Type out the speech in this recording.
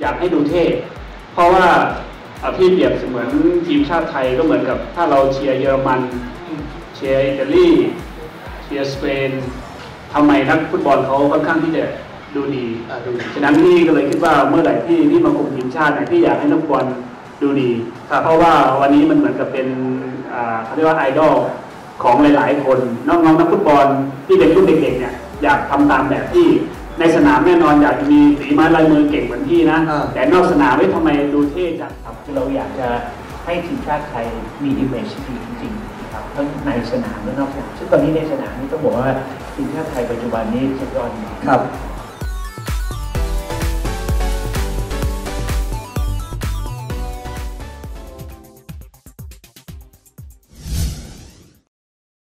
อยากให้ดูเท่ เพราะว่าพี่เปรียบเสมือนทีมชาติไทยก็เหมือนกับถ้าเราเชียร์เยอรมัน เชียร์อิตาลีเชียร์สเปนทำไมนักฟุตบอลเขาค่อนข้างที่จะดูดีดูฉะนั้นพี่ก็เลยคิดว่าเมื่อไหร่ที่ที่มาคุมทีมชาติเนี่ยพี่อยากให้นักฟุตบอลดูดี เพราะว่าวันนี้มันเหมือนกับเป็นเขาเรียกว่าไอดอลของหลาย ๆ คนน้องๆนักฟุตบอลที่เป็นรุ่นเด็กๆเนี่ยอยากทำตามแบบที่ ในสนามแน่นอนอยากจะมีฝีไม้ลายมือเก่งเหมือนพี่นะ อ่า แต่นอกสนามไม่ทำไมดูเท่จัง ครับคือเราอยากจะให้ทีมชาติไทยมีอิมเมจที่ดีจริงๆนะครับทั้งในสนามและนอกสนามซึ่งตอนนี้ในสนามนี่ต้องบอกว่าทีมชาติไทยปัจจุบันนี้สุดยอดจริงๆ ครับ